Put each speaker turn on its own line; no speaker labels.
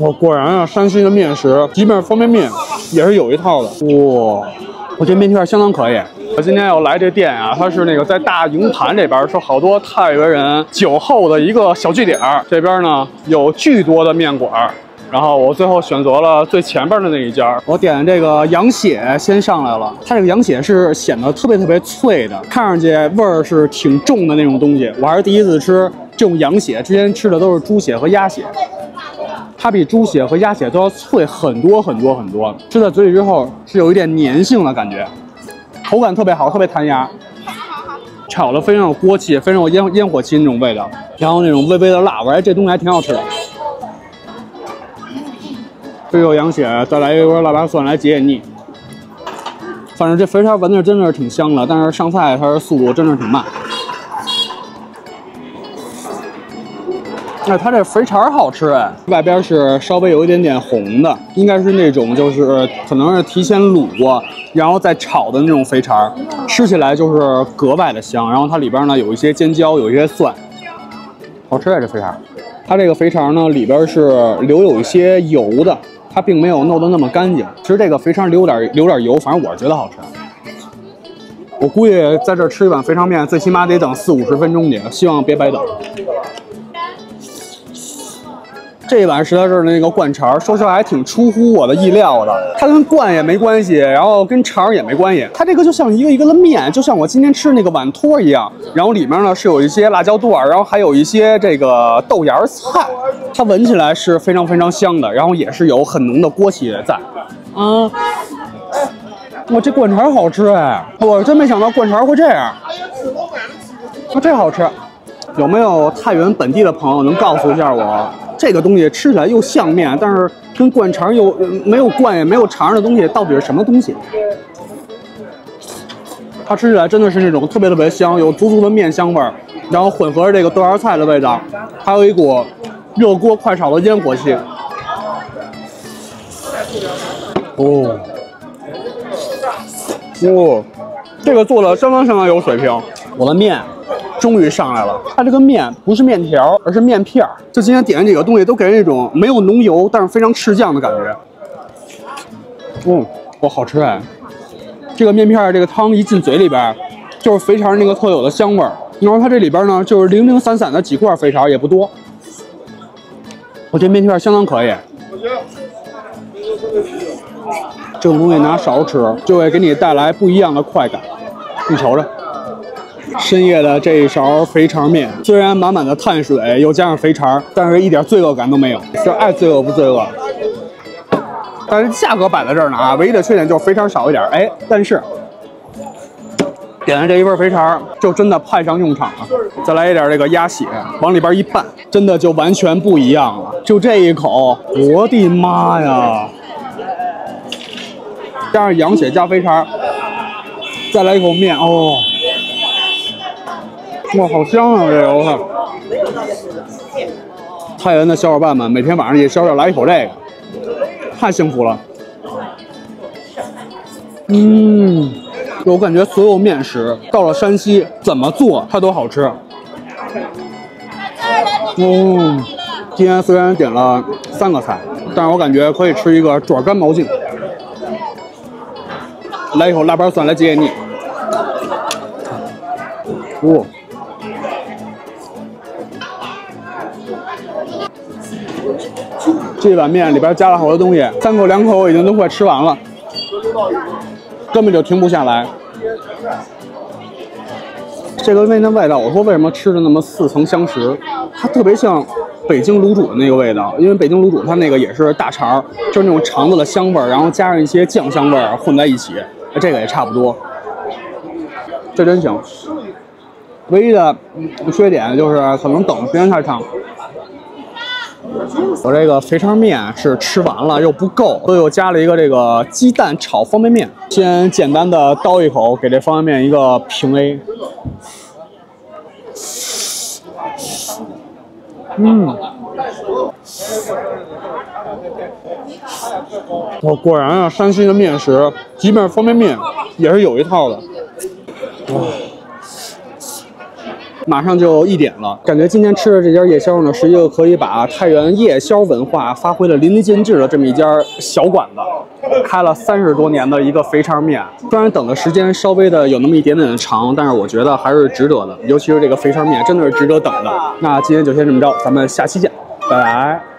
我果然啊，山西的面食，即便是方便面，也是有一套的。哇，我这面片相当可以。我今天要来这店啊，它是那个在大营盘这边，是好多太原人酒后的一个小据点。这边呢有巨多的面馆，然后我最后选择了最前边的那一家。我点这个羊血先上来了，它这个羊血是显得特别特别脆的，看上去味儿是挺重的那种东西。我还是第一次吃这种羊血，之前吃的都是猪血和鸭血。它比猪血和鸭血都要脆很多很多很多，吃在嘴里之后是有一点粘性的感觉，口感特别好，特别弹牙，炒的非常有锅气，非常有烟烟火气那种味道，然后那种微微的辣味，哎，这东西还挺好吃的。这有羊血，再来一锅腊八蒜来解解腻。反正这肥肠闻着真的是挺香的，但是上菜它的速度真的是挺慢。那它这肥肠好吃哎，外边是稍微有一点点红的，应该是那种就是可能是提前卤过，然后再炒的那种肥肠，吃起来就是格外的香。然后它里边呢有一些尖椒，有一些蒜，好吃哎这肥肠。它这个肥肠呢里边是留有一些油的，它并没有弄得那么干净。其实这个肥肠留点留点油，反正我是觉得好吃。我估计在这吃一碗肥肠面，最起码得等四五十分钟去，希望别白等。这一碗石头这的那个灌肠，说实话还挺出乎我的意料的。它跟灌也没关系，然后跟肠也没关系，它这个就像一个一个的面，就像我今天吃那个碗托一样。然后里面呢是有一些辣椒段，然后还有一些这个豆芽菜，它闻起来是非常非常香的，然后也是有很浓的锅气在。啊，哇，这灌肠好吃哎！我真没想到灌肠会这样。那这好吃，有没有太原本地的朋友能告诉一下我？这个东西吃起来又像面，但是跟灌肠又没有灌也没有肠的东西，到底是什么东西？它吃起来真的是那种特别特别香，有足足的面香味儿，然后混合着这个豆芽菜的味道，还有一股热锅快炒的烟火气。哦，哦，这个做的相当相当有水平。我的面。终于上来了，它这个面不是面条，而是面片儿。就今天点的几个东西，都给人一种没有浓油，但是非常吃酱的感觉。嗯，哇，好吃哎！这个面片儿，这个汤一进嘴里边，就是肥肠那个特有的香味儿。然后它这里边呢，就是零零散散的几块肥肠，也不多。我这面片相当可以。这种东西拿勺吃，就会给你带来不一样的快感。你瞅瞅。深夜的这一勺肥肠面，虽然满满的碳水，又加上肥肠，但是一点罪恶感都没有。这爱罪恶不罪恶，但是价格摆在这儿呢啊，唯一的缺点就是肥肠少一点。哎，但是点了这一份肥肠，就真的派上用场了。再来一点这个鸭血，往里边一拌，真的就完全不一样了。就这一口，我的妈呀！加上羊血加肥肠，再来一口面哦。哇，好香啊！这个我靠，太原的小伙伴们，每天晚上也小小来一口这个，太幸福了。嗯，我感觉所有面食到了山西怎么做它都好吃。哦，今天虽然点了三个菜，但是我感觉可以吃一个爪干毛巾。来一口腊八蒜来解解腻。哦。这碗面里边加了好多东西，三口两口我已经都快吃完了，根本就停不下来。这个面的味道，我说为什么吃的那么似曾相识？它特别像北京卤煮的那个味道，因为北京卤煮它那个也是大肠，就是那种肠子的香味儿，然后加上一些酱香味儿混在一起，这个也差不多。这真行，唯一的缺点就是可能等的时间太长。我这个肥肠面是吃完了又不够，所以我加了一个这个鸡蛋炒方便面。先简单的叨一口，给这方便面一个平 A。嗯，我果然啊，山西的面食，即便是方便面，也是有一套的。哇，马上就一点了，感觉今天吃的这家夜宵呢，是一个可以把太原夜宵文化发挥的淋漓尽致的这么一家小馆子。开了三十多年的一个肥肠面，虽然等的时间稍微的有那么一点点的长，但是我觉得还是值得的。尤其是这个肥肠面，真的是值得等的。那今天就先这么着，咱们下期见，拜拜。